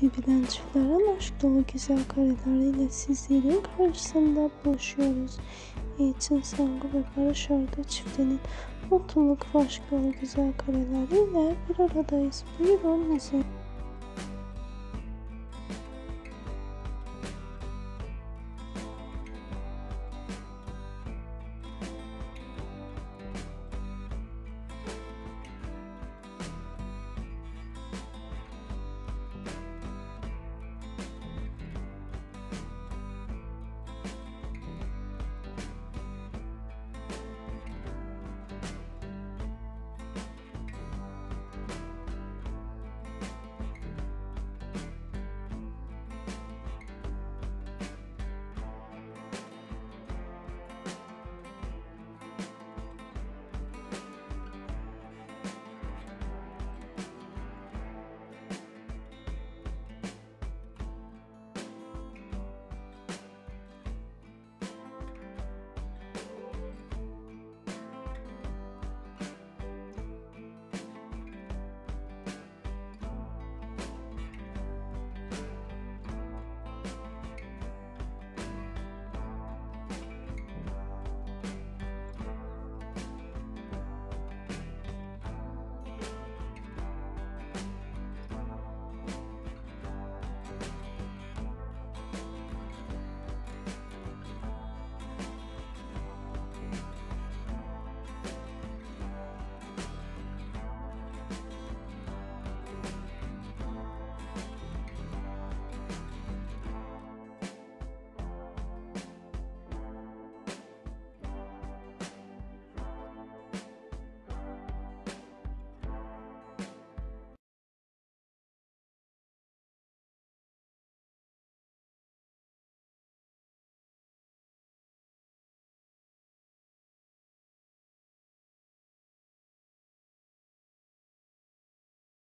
Sevilen çiftlerin aşk dolu güzel kareleriyle sizlerin karşısında buluşuyoruz. Yiğit'in Sangu ve Barış Arda çiftinin mutluluk ve aşk dolu güzel kareleriyle bir aradayız. Buyurun izin.